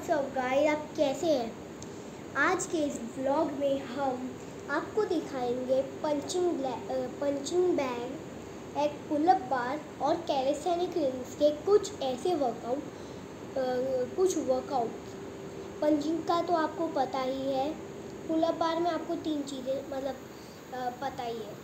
WhatsApp guys आप कैसे हैं? आज के इस ब्लॉग में हम आपको दिखाएँगे पंचिंग पंचिंग बैग एक पुलअप बार और कैलिस्थेनिक रिंग्स के कुछ ऐसे वर्कआउट कुछ वर्कआउट पंचिंग का तो आपको पता ही है। पुलअप बार में आपको तीन चीज़ें मतलब पता ही है।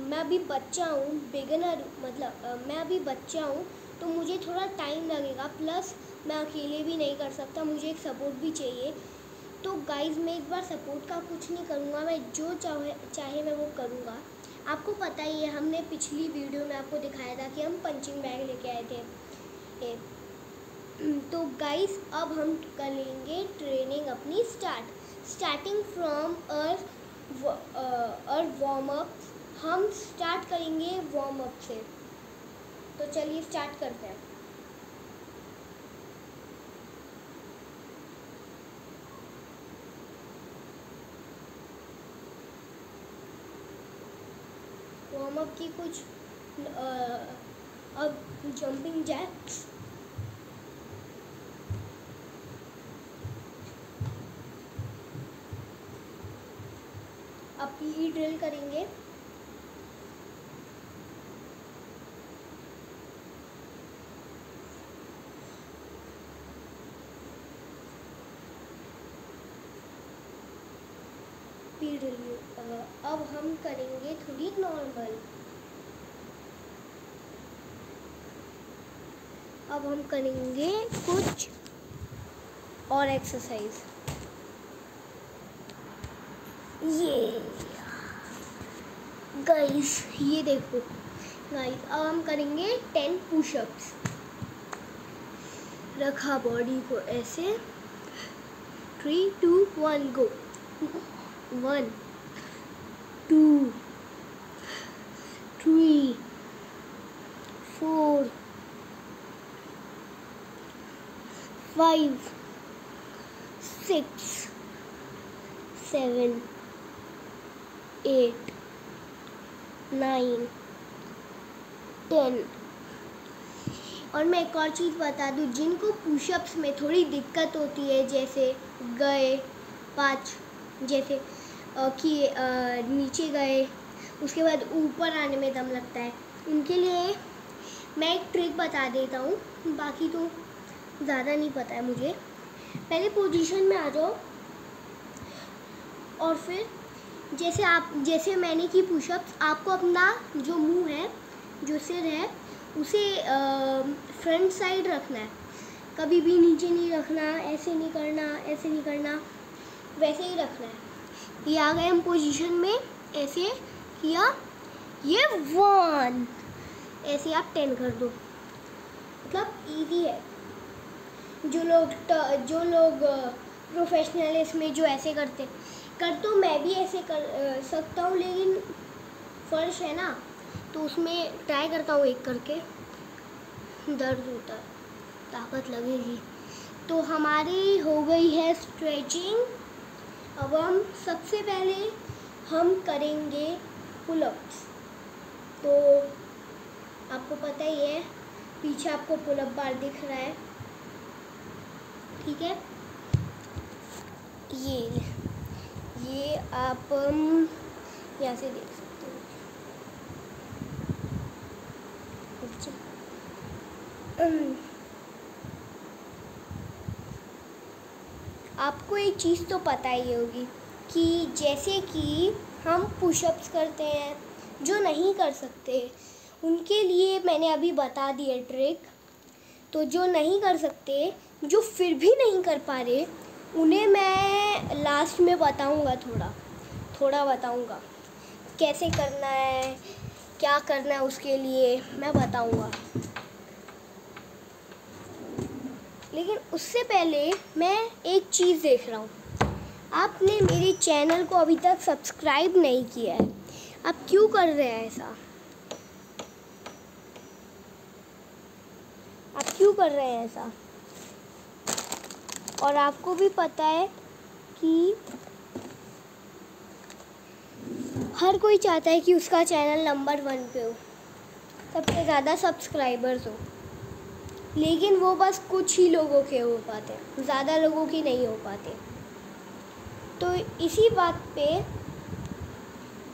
मैं अभी बच्चा हूँ बिगनर मतलब मैं अभी बच्चा हूँ तो मुझे थोड़ा टाइम लगेगा। प्लस मैं अकेले भी नहीं कर सकता मुझे एक सपोर्ट भी चाहिए। तो गाइज़ मैं इस बार सपोर्ट का कुछ नहीं करूँगा मैं जो चाहे चाहे मैं वो करूँगा। आपको पता ही है हमने पिछली वीडियो में आपको दिखाया था कि हम पंचिंग बैग लेके आए थे। ए, तो गाइस अब हम करेंगे ट्रेनिंग अपनी start starting from uh uh warm up हम स्टार्ट करेंगे वार्म अप से। तो चलिए स्टार्ट करते हैं। वार्म अप की कुछ अब जंपिंग जैक्स अब ही ड्रिल करेंगे। अब हम करेंगे थोड़ी नॉर्मल अब हम करेंगे कुछ और एक्सरसाइज ये। गाइस ये देखो। गाइस अब हम करेंगे टेन पुशअप्स रखा बॉडी को ऐसे। Three two one go one, two, three, four, five, six, seven, eight, nine, ten. और मैं एक और चीज़ बता दूँ जिनको पुशअप्स में थोड़ी दिक्कत होती है जैसे गए पाँच जैसे कि नीचे गए। उसके बाद ऊपर आने में दम लगता है। उनके लिए मैं एक ट्रिक बता देता हूँ। बाकी तो ज़्यादा नहीं पता है मुझे। पहले पोजीशन में आ जाओ। और फिर जैसे आप, जैसे मैंने की पुशअप्स आपको अपना जो मुँह है, जो सिर है, उसे फ्रंट साइड रखना है। कभी भी नीचे नहीं रखना, ऐसे नहीं करना, ऐसे नहीं करना, वैसे ही रखना है। ये आ गए हम पोजीशन में, ऐसे किया ये वन ऐसे आप टेन कर दो। मतलब इजी है। जो लोग जो लोग प्रोफेशनल इसमें जो ऐसे करते। कर तो मैं भी ऐसे कर सकता हूँ, लेकिन फर्श है ना तो उसमें ट्राई करता हूँ एक करके। दर्द होता है ताकत लगेगी। तो हमारी हो गई है स्ट्रेचिंग अब हम सबसे पहले हम करेंगे पुलअप्स तो आपको पता ही है, पीछे आपको पुलअप बार दिख रहा है। ठीक है? ये ये आप यहाँ से देख सकते हो। आपको एक चीज़ तो पता ही होगी कि जैसे कि हम पुशअप्स करते हैं, जो नहीं कर सकते, उनके लिए मैंने अभी बता दिया ट्रिक तो जो नहीं कर सकते, जो फिर भी नहीं कर पा रहे, उन्हें मैं लास्ट में बताऊँगा थोड़ा थोड़ा बताऊँगा। कैसे करना है, क्या करना है उसके लिए मैं बताऊँगा। लेकिन उससे पहले मैं एक चीज़ देख रहा हूँ। आपने मेरे चैनल को अभी तक सब्सक्राइब नहीं किया है। आप क्यों कर रहे हैं ऐसा? आप क्यों कर रहे हैं ऐसा? और आपको भी पता है कि हर कोई चाहता है कि उसका चैनल नंबर वन पे हो। सबसे ज़्यादा सब्सक्राइबर्स हो। लेकिन वो बस कुछ ही लोगों के हो पाते, ज़्यादा लोगों की नहीं हो पाते। तो इसी बात पे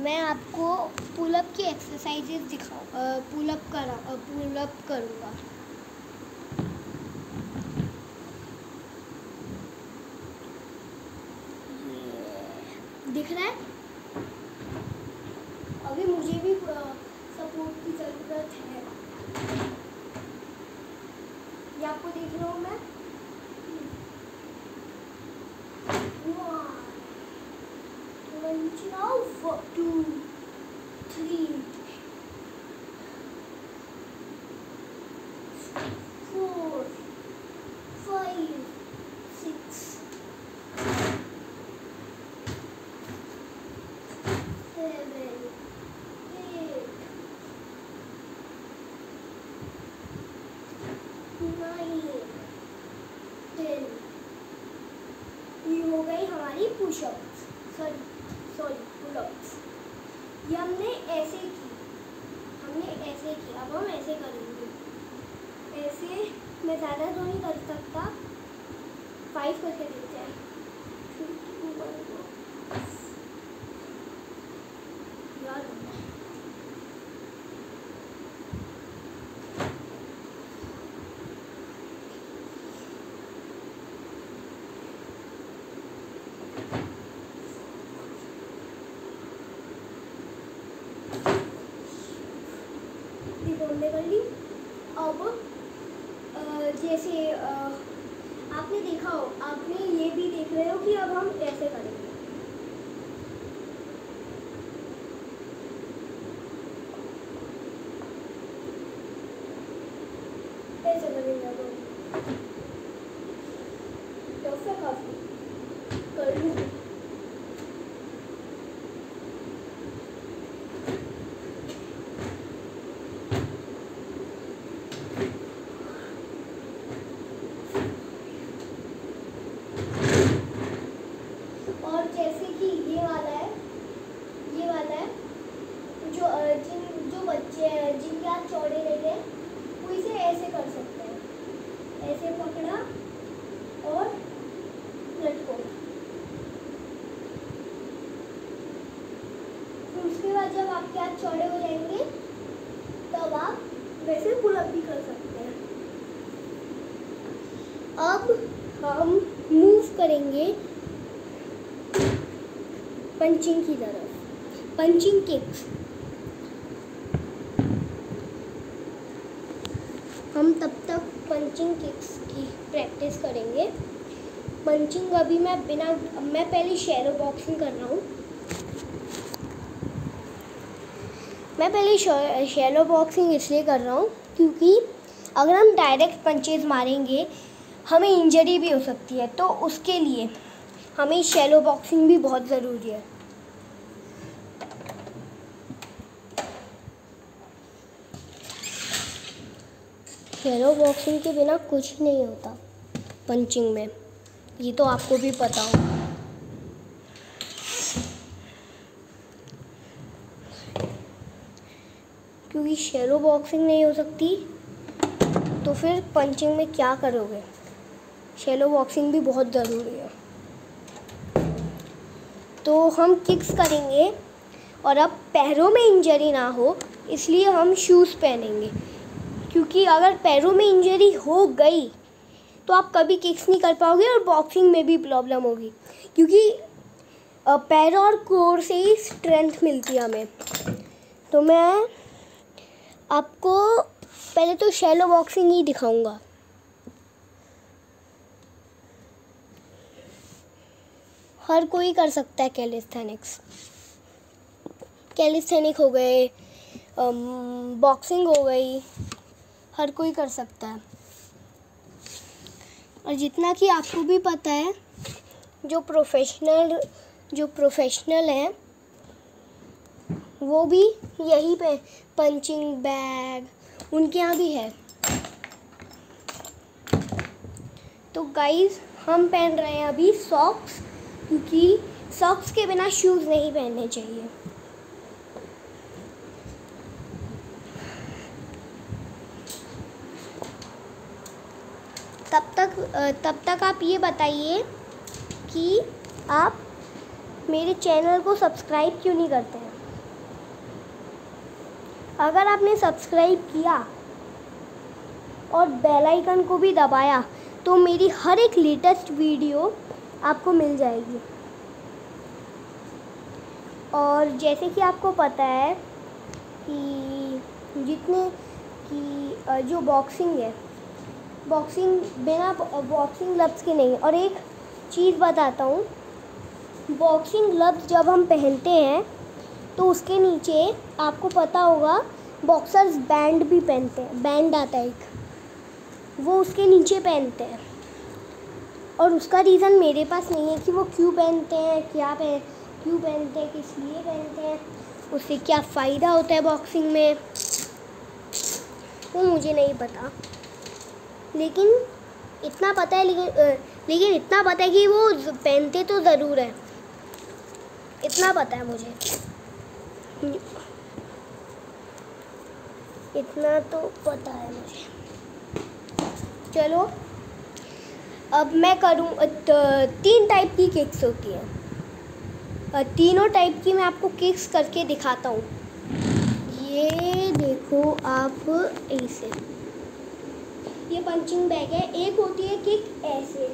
मैं आपको पुलअप की एक्सरसाइजेज दिखाऊँ पुलअप करा पुलअप करूँगा। अब हम मूव करेंगे पंचिंग की तरफ़। पंचिंग किक्स हम तब तक पंचिंग किक्स की प्रैक्टिस करेंगे। पंचिंग अभी मैं बिना मैं पहले शेरो बॉक्सिंग कर रहा हूँ। मैं पहले शेलो बॉक्सिंग इसलिए कर रहा हूँ क्योंकि अगर हम डायरेक्ट पंचेज मारेंगे हमें इंजरी भी हो सकती है तो उसके लिए हमें शेलो बॉक्सिंग भी बहुत ज़रूरी है। शेलो बॉक्सिंग के बिना कुछ नहीं होता पंचिंग में, ये तो आपको भी पता हो। क्योंकि शेलो बॉक्सिंग नहीं हो सकती तो फिर पंचिंग में क्या करोगे? शेलो बॉक्सिंग भी बहुत ज़रूरी है। तो हम किक्स करेंगे और अब पैरों में इंजरी ना हो, इसलिए हम शूज़ पहनेंगे। क्योंकि अगर पैरों में इंजरी हो गई तो आप कभी किक्स नहीं कर पाओगे और बॉक्सिंग में भी प्रॉब्लम होगी। क्योंकि पैरों और कोर से ही स्ट्रेंथ मिलती है हमें। तो मैं आपको पहले तो शैलो बॉक्सिंग ही दिखाऊँगा। हर कोई कर सकता है कैलिस्थेनिक्स कैलिस्थेनिक हो गए बॉक्सिंग हो गई, हर कोई कर सकता है. और जितना कि आपको भी पता है, जो प्रोफेशनल जो प्रोफेशनल हैं, वो भी यही पे पंचिंग बैग उनके यहाँ भी है. तो गाइस हम पहन रहे हैं अभी सॉक्स क्योंकि सॉक्स के बिना शूज़ नहीं पहनने चाहिए। तब तक तब तक आप ये बताइए कि आप मेरे चैनल को सब्सक्राइब क्यों नहीं करते हैं? अगर आपने सब्सक्राइब किया और बेल आइकन को भी दबाया तो मेरी हर एक लेटेस्ट वीडियो आपको मिल जाएगी। और जैसे कि आपको पता है कि जितने कि जो बॉक्सिंग है बॉक्सिंग बिना बॉक्सिंग ग्लव्स के नहीं। और एक चीज़ बताता हूँ बॉक्सिंग ग्लव्स जब हम पहनते हैं तो उसके नीचे आपको पता होगा बॉक्सर्स बैंड भी पहनते हैं बैंड आता है एक। वो उसके नीचे पहनते हैं। और उसका रीज़न मेरे पास नहीं है कि वो क्यों पहनते हैं, क्या पहन क्यों पहनते हैं, किस लिए पहनते हैं, उससे क्या फ़ायदा होता है बॉक्सिंग में? वो मुझे नहीं पता। लेकिन इतना पता है, लेकिन लेकिन इतना पता है कि वो पहनते तो ज़रूर है। इतना पता है मुझे। इतना तो पता है मुझे। चलो। अब मैं करूँ तीन टाइप की केक्स होती हैं। तीनों टाइप की मैं आपको केक्स करके दिखाता हूँ। ये देखो आप ऐसे। ये पंचिंग बैग है। एक होती है केक ऐसे।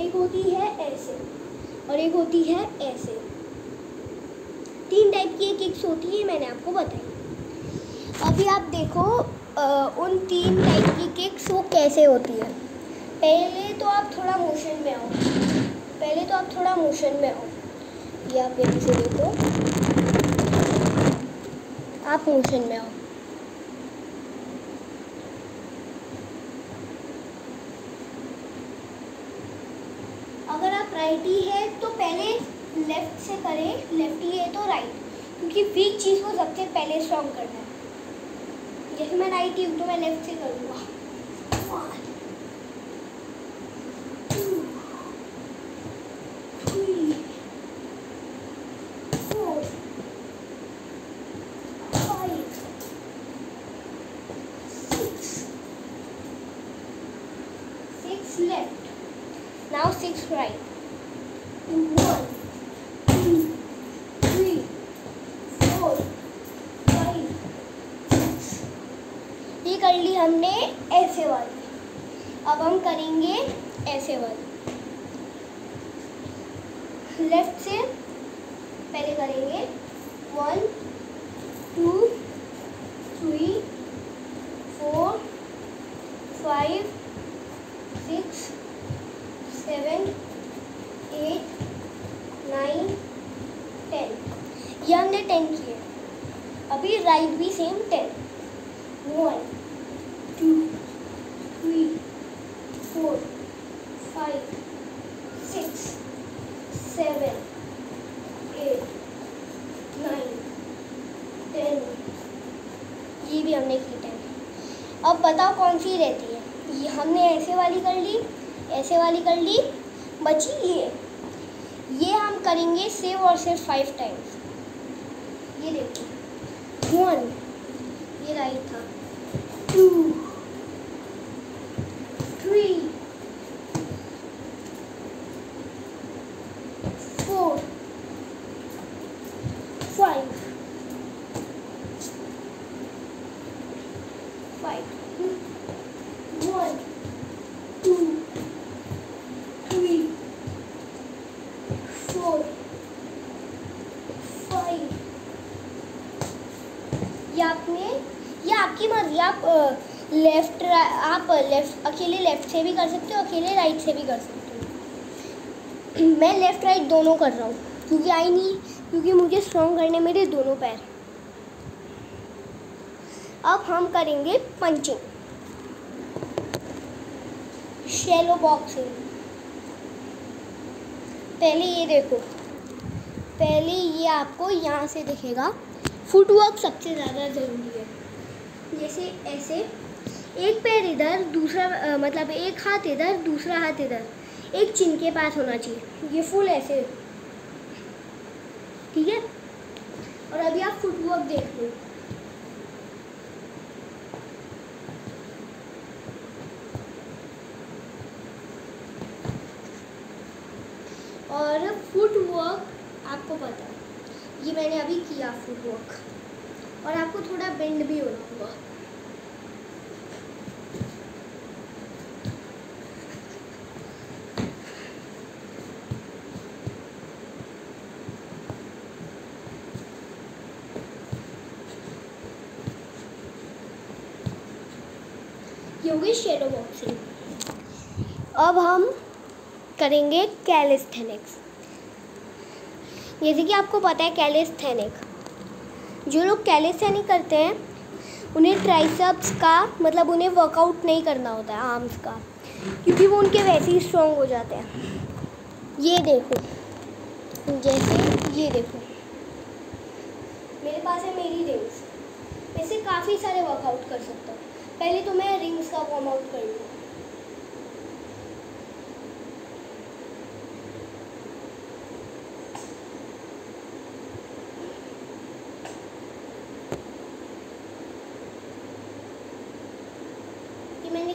एक होती है ऐसे। और एक होती है ऐसे। तीन टाइप की केक्स होती है मैंने आपको बताई। अभी आप देखो आ, उन तीन टाइप की केक्स वो कैसे होती है। पहले तो आप थोड़ा मोशन में आओ। पहले तो आप थोड़ा मोशन में आओ। ये आप यहीं से देखो। आप मोशन में आओ। अगर आप राइटी है तो पहले लेफ़्ट से करें। लेफ्टी है तो राइट क्योंकि वीक चीज़ को सबसे पहले स्ट्रॉन्ग करना है। जैसे मैं राइट ही हूँ तो मैं लेफ़्ट से करूँगा left. Now six right. One, two, three, four, five, six. ये कर ली हमने ऐसे वाली अब हम करेंगे ऐसे वाली लेफ़्ट से पहले करेंगे। One two three four five six seven eight nine ten ये हमने टेन किए अभी राइट भी same ten one two three four five six seven eight nine ten ये भी हमने की टेन अब सी रहती है। ये हमने ऐसे वाली कर ली, ऐसे वाली कर ली, बची ये। ये हम करेंगे सेव और सिर्फ़ फाइव टाइम्स ये देखो। वन ये राइट था। Two three four five five one, two, three, four, five. ये आपने, ये आपकी मर्ज़ी, आप लेफ़्ट आप लेफ़्ट अकेले लेफ़्ट से भी कर सकते हो, अकेले राइट से भी कर सकते हो। मैं लेफ़्ट राइट दोनों कर रहा हूँ, क्योंकि आई नहीं, क्योंकि मुझे स्ट्रॉन्ग करने मेरे दोनों पैर। अब हम करेंगे पंचिंग शेलो बॉक्सिंग पहले ये देखो, पहले ये आपको यहाँ से दिखेगा। फुटवर्क सबसे ज़्यादा ज़रूरी है। जैसे ऐसे एक पैर इधर दूसरा आ, मतलब एक हाथ इधर दूसरा हाथ इधर। एक चिन के पास होना चाहिए। ये फुल ऐसे। ठीक है? और अभी आप फुटवर्क देख लो। और फुटवर्क आपको पता ये मैंने अभी किया फुट वर्क और आपको थोड़ा बेंड भी होना होगा। ये अब हम करेंगे कैलिस्थेनिक्स जैसे कि आपको पता है कैलिस्थेनिक जो लोग कैलिस्थेनिक करते हैं, उन्हें ट्राइसेप्स का मतलब उन्हें वर्कआउट नहीं करना होता है आर्म्स का। क्योंकि वो उनके वैसे ही स्ट्रॉन्ग हो जाते हैं। ये देखो। जैसे ये देखो। मेरे पास है मेरी रिंग्स ऐसे काफ़ी सारे वर्कआउट कर सकता हूँ। पहले तो मैं रिंग्स का वार्म आउट कर लूँ।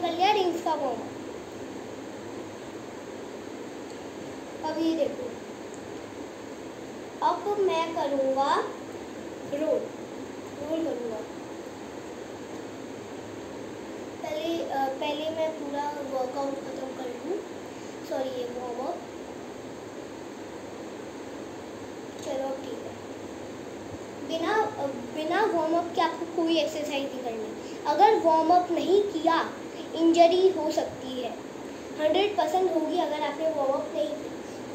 कर लिया रिंग्स का वार्म अब ये देखो। अब मैं करूँगा रोल रोल करूँगा। पहले अ, पहले मैं पूरा वर्कआउट ख़त्म कर लूँ। सॉरी ये वार्म अप चलो ठीक है। बिना बिना वार्म अप के आपको कोई एक्सरसाइज नहीं करनी। अगर वार्म अप नहीं किया इंजरी हो सकती है। हंड्रेड परसेंट होगी अगर आपने वार्म अप नहीं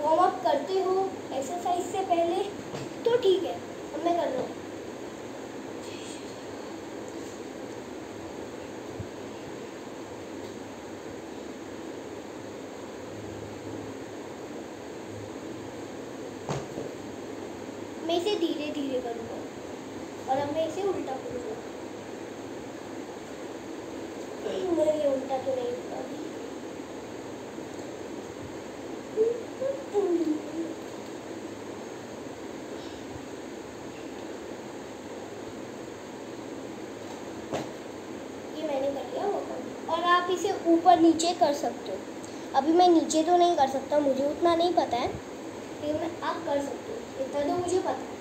वार्म अप करते हो एक्सरसाइज से पहले तो ठीक है। अब मैं कर रहा हूँ मैं इसे धीरे धीरे करूँगा और अब मैं इसे उल्टा करूँगा नहीं उल्टा तो नहीं होगा अभी ये मैंने कर लिया वर्कआउट और आप इसे ऊपर नीचे कर सकते हो। अभी मैं नीचे तो नहीं कर सकता, मुझे उतना नहीं पता है, लेकिन मैं आप कर सकते हो, इतना तो मुझे पता है।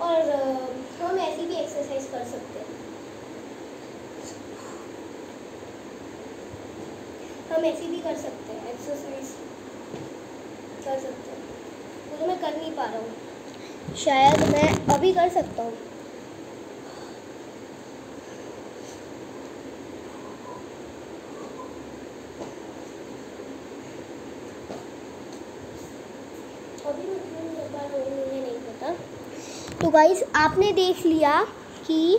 और हम ऐसी भी एक्सरसाइज कर सकते हैं। हम ऐसी भी कर सकते हैं एक्सरसाइज कर सकते हैं। वो तो मैं कर नहीं पा रहा हूँ। शायद मैं अभी कर सकता हूँ अभी मैं क्यों नहीं कर पा रहा हूँ मुझे नहीं पता तो गाइस आपने देख लिया कि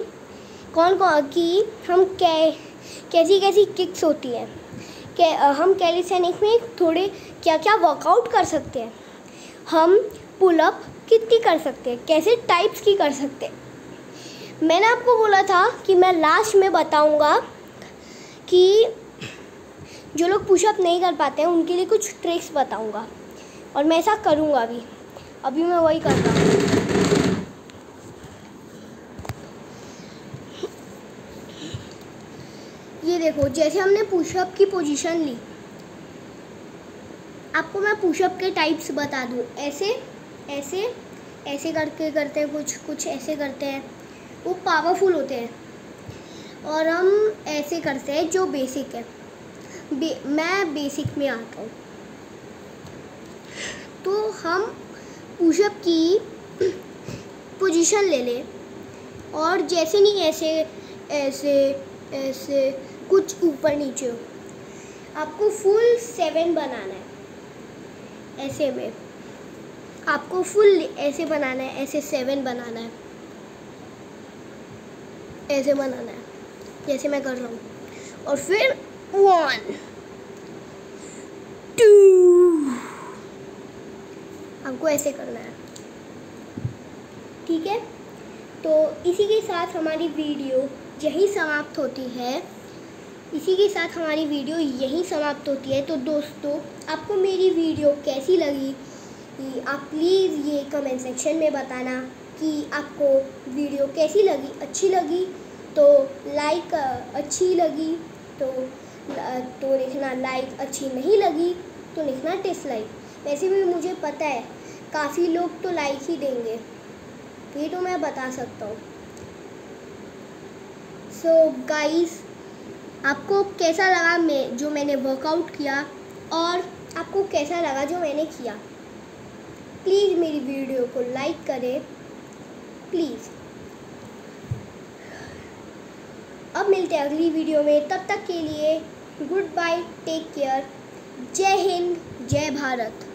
कौन कौन कि हम कै, कैसी कैसी किक्स होती हैं। कि हम कैलिसैनिक में थोड़े क्या क्या वर्कआउट कर सकते हैं। हम पुलअप कितनी कर सकते हैं, कैसे टाइप्स की कर सकते हैं। मैंने आपको बोला था कि मैं लास्ट में बताऊँगा कि जो लोग पुशअप नहीं कर पाते हैं, उनके लिए कुछ ट्रिक्स बताऊँगा। और मैं ऐसा करूँगा अभी। अभी मैं वही कर रहा हूँ। ये देखो जैसे हमने पुशअप की पोजीशन ली आपको मैं पुशअप के टाइप्स बता दूँ। ऐसे ऐसे ऐसे करके करते हैं कुछ कुछ ऐसे करते हैं। वो पावरफुल होते हैं। और हम ऐसे करते हैं जो बेसिक है। बे, मैं बेसिक में आता हूँ। तो हम पुशअप की पोजीशन ले लें। और जैसे नहीं, ऐसे ऐसे ऐसे, कुछ ऊपर नीचे हो। आपको फुल सेवन बनाना है। ऐसे में। आपको फुल ऐसे बनाना है, ऐसे सेवन बनाना है। ऐसे बनाना है। जैसे मैं कर रहा हूँ। और फिर वन टू आपको ऐसे करना है। ठीक है? तो इसी के साथ हमारी वीडियो यही समाप्त होती है। इसी के साथ हमारी वीडियो यही समाप्त होती है। तो दोस्तों, आपको मेरी वीडियो कैसी लगी? आप प्लीज़ ये कमेंट सेक्शन में बताना कि आपको वीडियो कैसी लगी? अच्छी लगी? तो लाइक अच्छी लगी? तो तो लिखना लाइक अच्छी नहीं लगी? तो लिखना डिसलाइक वैसे भी मुझे पता है काफ़ी लोग तो लाइक ही देंगे। ये तो मैं बता सकता हूँ। सो so, गाइस आपको कैसा लगा मैं जो मैंने वर्कआउट किया और आपको कैसा लगा जो मैंने किया? प्लीज़ मेरी वीडियो को लाइक करें। प्लीज़ अब मिलते हैं अगली वीडियो में। तब तक के लिए गुड बाय टेक केयर जय हिंद जय भारत।